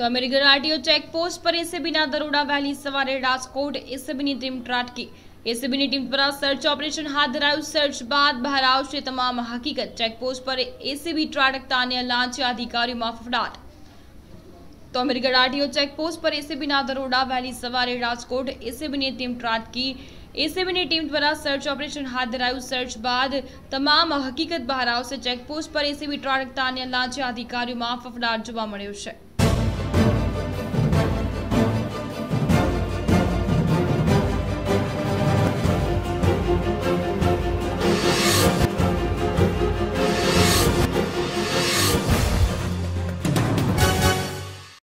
તો American RTO checkpost પર એસીબીના દરોડા વહેલી સવારે રાજકોટ એસીબીની ટીમ ત્રાટકી એસીબીની ટીમ દ્વારા સર્ચ ઓપરેશન હાથ ધરાયું સર્ચ બાદ બહાર આવશે તમામ હકીકત ચેકપોસ્ટ પર એસીબી ત્રાટકતા અન્ય લાંચિયા અધિકારીઓમાં ફફડાટ તો અમેરિકન આરટીઓ ચેકપોસ્ટ પર એસીબીના દરોડા વહેલી સવારે રાજકોટ એસીબીની ટીમ ત્રાટકી એસીબીની ટીમ દ્વારા સર્ચ ઓપરેશન હાથ ધરાયું સર્ચ બાદ તમામ હકીકત બહાર આવશે ચેકપોસ્ટ પર એસીબી ત્રાટકતા અન્ય લાંચિયા અધિકારીઓમાં ફફડાટ જોવા મળ્યો છે